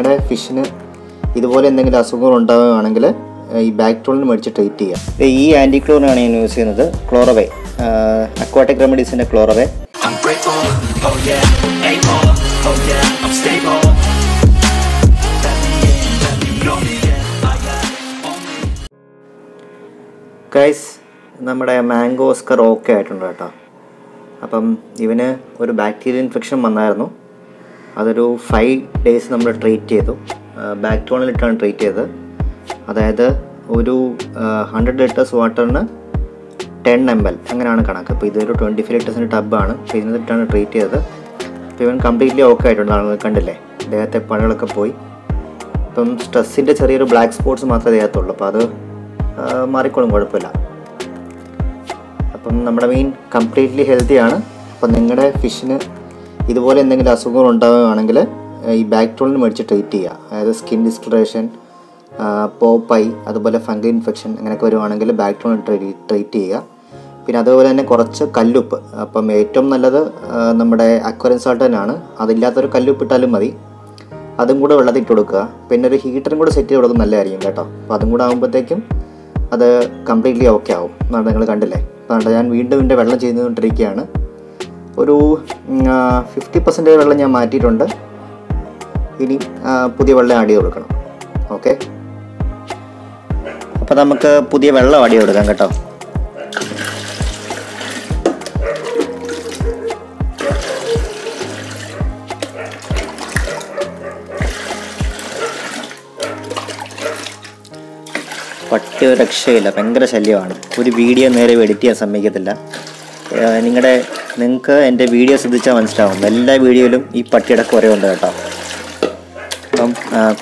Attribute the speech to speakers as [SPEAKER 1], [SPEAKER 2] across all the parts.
[SPEAKER 1] നിങ്ങളുടെ ഫിഷിന് ഇതുപോലെ എന്തെങ്കിലും അസുഖങ്ങൾ ഉണ്ടാവുകയാണെങ്കിൽ ഈ ബാക്ടോളിന് മേടിച്ച് ട്രീറ്റ് ചെയ്യുക. ഈ ആന്റി ക്ലോറിനാണ് ഞാൻ യൂസ് ചെയ്യുന്നത് ക്ലോറവേ. അക്വാട്ടിക് റെമഡീസിന്റെ ക്ലോറവേ.
[SPEAKER 2] Grateful, oh oh.
[SPEAKER 1] ഗൈസ് നമ്മുടെ മാംഗോ ഓസ്കർ ഓക്കെ ആയിട്ടുണ്ട് കേട്ടോ. അപ്പം ഇവന് ഒരു ബാക്ടീരിയൽ ഇൻഫെക്ഷൻ വന്നായിരുന്നു. അതൊരു ഫൈവ് ഡേയ്സ് നമ്മൾ ട്രീറ്റ് ചെയ്തു. ബാക്ക് ടോണിലിട്ടാണ് ട്രീറ്റ് ചെയ്തത്. അതായത് ഒരു ഹൺഡ്രഡ് ലിറ്റേഴ്സ് വാട്ടറിന് ടെൻ എം എൽ അങ്ങനെയാണ് കണക്ക്. അപ്പോൾ ഇതൊരു ട്വന്റി ഫൈവ് ലിറ്റേഴ്സിന്റെ ടബാണ് അപ്പോൾ ഇതിനിട്ടാണ് ട്രീറ്റ് ചെയ്തത്. അപ്പോൾ ഇവൻ കംപ്ലീറ്റ്ലി ഓക്കെ ആയിട്ടുണ്ട്. ആളുകൾ കണ്ടില്ലേ? ദേഹത്തെ പഴകളൊക്കെ പോയി. ഇപ്പം സ്ട്രെസ്സിന്റെ ചെറിയൊരു ബ്ലാക്ക് സ്പോട്ട്സ് മാത്രമേ ദേഹത്തുള്ളൂ അപ്പോൾ അത് മാറിക്കോളും. കുഴപ്പമില്ല. അപ്പം നമ്മുടെ മീൻ കംപ്ലീറ്റ്ലി ഹെൽത്തിയാണ് അപ്പം നിങ്ങളുടെ ഫിഷിന് ഇതുപോലെ എന്തെങ്കിലും അസുഖങ്ങൾ ഉണ്ടാവുകയാണെങ്കിൽ ഈ ബാക്ടോളിന് മേടിച്ച് ട്രീറ്റ് ചെയ്യുക. അതായത് സ്കിൻ ഡിസ്ക്ലറേഷൻ പോപ്പൈ അതുപോലെ ഫംഗൽ ഇൻഫെക്ഷൻ അങ്ങനെയൊക്കെ വരുവാണെങ്കിൽ ബാക്ടോളിന് ട്രീറ്റ് ചെയ്യുക. പിന്നെ അതുപോലെ തന്നെ കുറച്ച് കല്ലുപ്പ്. അപ്പം ഏറ്റവും നല്ലത് നമ്മുടെ അക്വറൻ സാൾട്ട് തന്നെയാണ് അതില്ലാത്തൊരു കല്ലുപ്പ് ഇട്ടാലും മതി. അതും കൂടെ വെള്ളത്തിൽ ഇട്ട് കൊടുക്കുക. പിന്നെ ഒരു ഹീറ്ററും കൂടെ സെറ്റ് ചെയ്ത് കൊടുക്കുന്നത് നല്ലതായിരിക്കും കേട്ടോ. അപ്പോൾ അതും കൂടെ ആകുമ്പോഴത്തേക്കും അത് കംപ്ലീറ്റ്ലി ഓക്കെ ആവും. എന്നാണ് നിങ്ങൾ കണ്ടില്ലേ? അതുകൊണ്ട് ഞാൻ വീണ്ടും എന്റെ വെള്ളം ചെയ്തുകൊണ്ടിരിക്കുകയാണ് ഒരു ഫിഫ്റ്റി പെർസെന്റേജ് വെള്ളം ഞാൻ മാറ്റിയിട്ടുണ്ട്. ഇനി പുതിയ വെള്ളം ആഡ് ചെയ്ത് കൊടുക്കണം. ഓക്കെ അപ്പോൾ നമുക്ക് പുതിയ വെള്ളം ആഡ് ചെയ്ത് കൊടുക്കാം കേട്ടോ. പട്ടി ഒരു രക്ഷയില്ല. ഭയങ്കര ശല്യമാണ്. ഒരു വീഡിയോ നേരെ എഡിറ്റ് ചെയ്യാൻ സമ്മതിക്കത്തില്ല. നിങ്ങളുടെ നിങ്ങൾക്ക് എന്റെ വീഡിയോ ശ്രദ്ധിച്ചാൽ മനസ്സിലാവും. എല്ലാ വീഡിയോയിലും ഈ പട്ടിയുടെ കുറവുണ്ട് കേട്ടോ. അപ്പം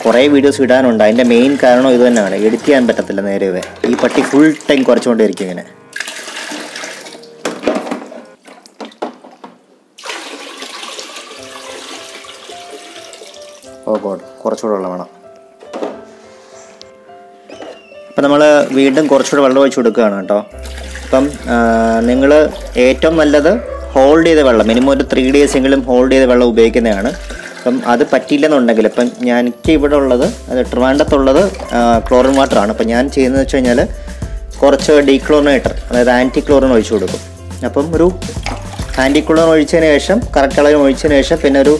[SPEAKER 1] കുറേ വീഡിയോസ് ഇടാനുണ്ട്. അതിന്റെ മെയിൻ കാരണം ഇത് തന്നെയാണ്. എഡിറ്റ് ചെയ്യാൻ പറ്റത്തില്ല നേരെ ഈ പട്ടി ഫുൾ ടൈം കുറച്ചുകൊണ്ടിരിക്കും ഇങ്ങനെ. ഓ ഗോഡ് കുറച്ചുകൂടെ വെള്ളം വേണം. അപ്പം നമ്മൾ വീണ്ടും കുറച്ചുകൂടെ വെള്ളം ഒഴിച്ച് കൊടുക്കുകയാണ് കേട്ടോ. അപ്പം നിങ്ങൾ ഏറ്റവും നല്ലത് ഹോൾഡ് ചെയ്ത വെള്ളം മിനിമം ഒരു ത്രീ ഡേയ്സ് എങ്കിലും ഹോൾഡ് ചെയ്ത വെള്ളം ഉപയോഗിക്കുന്നതാണ്. അപ്പം അത് പറ്റിയില്ലെന്നുണ്ടെങ്കിൽ ഇപ്പം ഞാൻ എനിക്ക് ഇവിടെ ഉള്ളത് അത് ട്രിവാൻഡത്തുള്ളത് ക്ലോറിൻ വാട്ടറാണ് അപ്പം ഞാൻ ചെയ്യുന്നത് വെച്ച് കഴിഞ്ഞാൽ കുറച്ച് ഡീക്ലോറിനേറ്റർ അതായത് ആന്റി ക്ലോറിൻ ഒഴിച്ചു കൊടുക്കും. അപ്പം ഒരു ആന്റി ക്ലോറിൻ ഒഴിച്ചതിന് ശേഷം കറക്റ്റ് അളവിൽ ഒഴിച്ചതിന് ശേഷം പിന്നെ ഒരു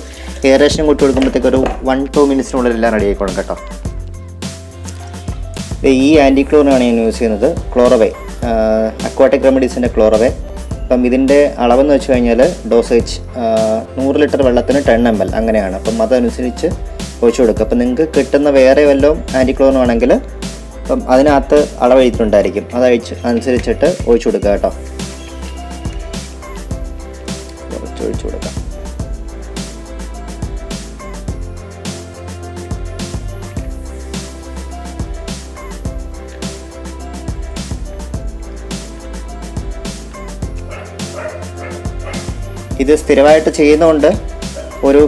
[SPEAKER 1] എയറേഷൻ കൂട്ടി കൊടുക്കുമ്പോഴത്തേക്ക് ഒരു വൺ ടു മിനിറ്റ്സിനുള്ളിൽ എല്ലാം റെഡി ആയിക്കോളും കേട്ടോ. ഈ ആന്റി ക്ലോറിനാണ് ഞാൻ യൂസ് ചെയ്യുന്നത് ക്ലോറവേ അക്വാട്ടിക് റെമഡീസിന്റെ ക്ലോറവേ അപ്പം ഇതിന്റെ അളവെന്ന് വെച്ച് കഴിഞ്ഞാൽ ഡോസേജ് നൂറ് ലിറ്റർ വെള്ളത്തിന് ടെൻ എം എൽ അങ്ങനെയാണ്. അപ്പം അതനുസരിച്ച് ഒഴിച്ചു കൊടുക്കുക. അപ്പം നിങ്ങൾക്ക് കിട്ടുന്ന വേറെ വല്ലതും ആന്റി ക്ലോറിൻ ആണെങ്കിൽ അപ്പം അതിനകത്ത് അളവെഴുതിയിട്ടുണ്ടായിരിക്കും. അത് അഴിച്ച് അനുസരിച്ചിട്ട് ഒഴിച്ചു കൊടുക്കുക കേട്ടോ. ഒഴിച്ചു കൊടുക്കാം. ഇത് സ്ഥിരമായിട്ട് ചെയ്യുന്നതുകൊണ്ട് ഒരു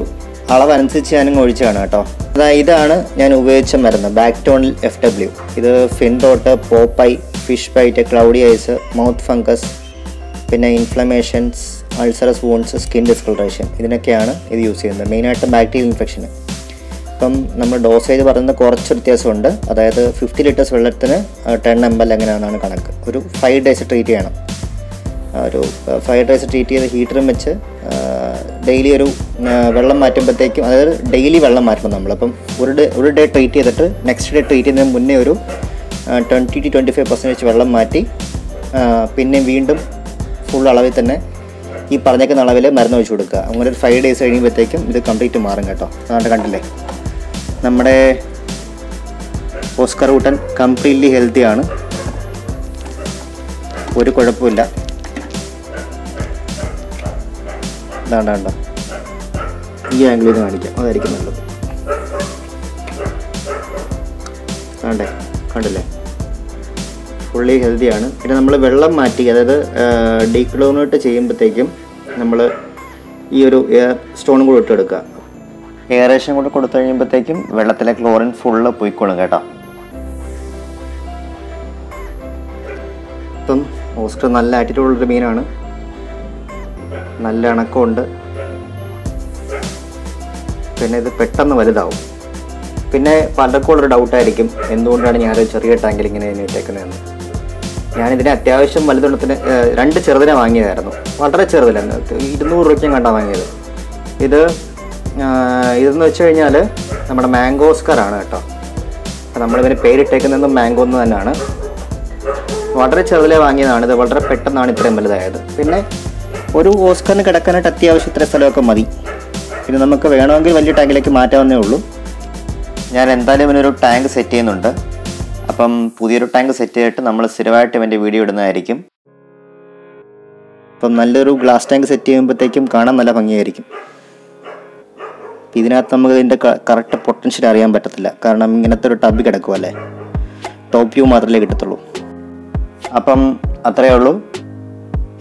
[SPEAKER 1] അളവനുസരിച്ച് ഞാനും ഒഴിച്ചാണ് കേട്ടോ. അതായത് ഇതാണ് ഞാൻ ഉപയോഗിച്ച മരുന്ന് ബാക്ക് ബാക്ടോണിൽ എഫ് ഡബ്ല്യു ഇത് fin rot popeye fish bite cloudy eyes mouth fungus പിന്നെ inflammations ulcers wounds skin discoloration ഇതിനൊക്കെയാണ് ഇത് യൂസ് ചെയ്യുന്നത്. മെയിനായിട്ട് ബാക്ടീരിയൽ ഇൻഫെക്ഷന് ഇപ്പം നമ്മൾ ഡോസേജ് പറയുന്നത് കുറച്ച് വ്യത്യാസമുണ്ട്. അതായത് ഫിഫ്റ്റി ലിറ്റേഴ്സ് വെള്ളത്തിന് ടെൻ എം എൽ എങ്ങനെയാണെന്നാണ് കണക്ക്. ഒരു ഫൈവ് ഡേയ്സ് ട്രീറ്റ് ചെയ്യണം. ഒരു ഫ്രൈഡ് റൈസ് ട്രീറ്റ് ചെയ്ത് ഹീറ്ററും വെച്ച് ഡെയിലി ഒരു വെള്ളം മാറ്റുമ്പോഴത്തേക്കും അതായത് ഡെയിലി വെള്ളം മാറ്റണം നമ്മളപ്പം. ഒരു ഡേ ഒരു ഡേ ട്രീറ്റ് ചെയ്തിട്ട് നെക്സ്റ്റ് ഡേ ട്രീറ്റ് ചെയ്യുന്നതിന് മുന്നേ ഒരു twenty two twenty five percentage വെള്ളം മാറ്റി പിന്നെ വീണ്ടും ഫുൾ അളവിൽ തന്നെ ഈ പറഞ്ഞേക്കുന്ന അളവിൽ മരുന്ന് ഒഴിച്ചു കൊടുക്കുക. അങ്ങനെ ഒരു ഫൈവ് ഡേയ്സ് കഴിയുമ്പോഴത്തേക്കും ഇത് കംപ്ലീറ്റ് മാറും കേട്ടോ. അതുകൊണ്ട് കണ്ടില്ലേ? നമ്മുടെ ഓസ്കർ ഊട്ടൻ കംപ്ലീറ്റ്ലി ഹെൽത്തിയാണ് ഒരു കുഴപ്പമില്ല ഇതാണ്ട വേണ്ട ഈ ആംഗിളിൽ നിന്ന് കാണിക്കാം. അതായിരിക്കും നല്ലത്. വേണ്ടേ കണ്ടില്ലേ? ഫുള്ളി ഹെൽത്തിയാണ് പിന്നെ നമ്മൾ വെള്ളം മാറ്റി അതായത് ഡീക്ലോണേറ്റ് ചെയ്യുമ്പോഴത്തേക്കും നമ്മൾ ഈ ഒരു എയർ സ്റ്റോണും കൂടെ ഇട്ടെടുക്കുക. എയറേഷൻ കൂടെ കൊടുത്തു കഴിയുമ്പോഴത്തേക്കും വെള്ളത്തിലെ ക്ലോറിൻ ഫുള്ള് പോയിക്കോളും കേട്ടോ. ഇപ്പം ഓസ്റ്റർ നല്ല ആറ്റിറ്റ്യൂഡുള്ളൊരു മീനാണ്. നല്ല ഇണക്കമുണ്ട്. പിന്നെ ഇത് പെട്ടെന്ന് വലുതാവും. പിന്നെ പലർക്കും ഉള്ളൊരു ഡൗട്ടായിരിക്കും എന്തുകൊണ്ടാണ് ഞാനൊരു ചെറിയ ടാങ്കിൽ ഇങ്ങനെ ഇട്ടേക്കുന്നതെന്ന് ഞാനിതിന് അത്യാവശ്യം വലുതെണ്ണത്തിന് രണ്ട് ചെറുതിനെ വാങ്ങിയതായിരുന്നു. വളരെ ചെറുതിലാണ് ഇരുന്നൂറ് രൂപയ്ക്കും കണ്ടാണ് വാങ്ങിയത്. ഇത് ഇതെന്ന് വെച്ച് കഴിഞ്ഞാൽ നമ്മുടെ മാംഗോസ്കറാണ് കേട്ടോ. നമ്മളിതിന് പേരിട്ടേക്കുന്നത് മാംഗോ എന്ന് തന്നെയാണ്. വളരെ ചെറുതിലെ വാങ്ങിയതാണ്. ഇത് വളരെ പെട്ടെന്നാണ് ഇത്രയും വലുതായത്. പിന്നെ ഒരു ഓസ്കറിന് കിടക്കാനായിട്ട് അത്യാവശ്യം ഇത്ര സ്ഥലമൊക്കെ മതി. പിന്നെ നമുക്ക് വേണമെങ്കിൽ വലിയ ടാങ്കിലേക്ക് മാറ്റാവുന്നേ ഉള്ളൂ. ഞാൻ എന്തായാലും ഇവനൊരു ടാങ്ക് സെറ്റ് ചെയ്യുന്നുണ്ട്. അപ്പം പുതിയൊരു ടാങ്ക് സെറ്റ് ചെയ്തിട്ട് നമ്മൾ സ്ഥിരമായിട്ട് ഇവന്റെ വീഡിയോ ഇടുന്നതായിരിക്കും. അപ്പം നല്ലൊരു ഗ്ലാസ് ടാങ്ക് സെറ്റ് ചെയ്യുമ്പോഴത്തേക്കും കാണാൻ നല്ല ഭംഗിയായിരിക്കും. ഇതിനകത്ത് നമുക്ക് ഇതിന്റെ കറക്റ്റ് പൊട്ടൻഷ്യൽ അറിയാൻ പറ്റത്തില്ല. കാരണം ഇങ്ങനത്തെ ഒരു ടബ് കിടക്കുമല്ലേ ടോപ്പ് വ്യൂ മാത്രമേ കിട്ടത്തുള്ളൂ. അപ്പം അത്രയേ ഉള്ളൂ.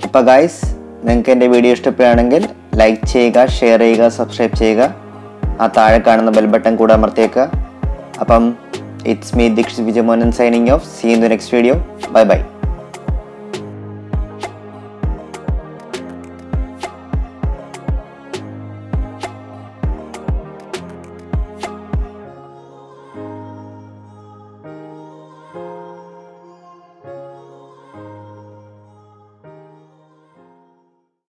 [SPEAKER 1] അപ്പം ഗായ്സ് നിങ്ങൾക്ക് എന്റെ വീഡിയോ ഇഷ്ടപ്പെടുകയാണെങ്കിൽ ലൈക്ക് ചെയ്യുക ഷെയർ ചെയ്യുക സബ്സ്ക്രൈബ് ചെയ്യുക. ആ താഴെ കാണുന്ന ബെൽ ബട്ടൺ കൂടെ അമർത്തിയേക്കുക. അപ്പം it's me Dikshit Vijayamohanan signing off see in the next video bye bye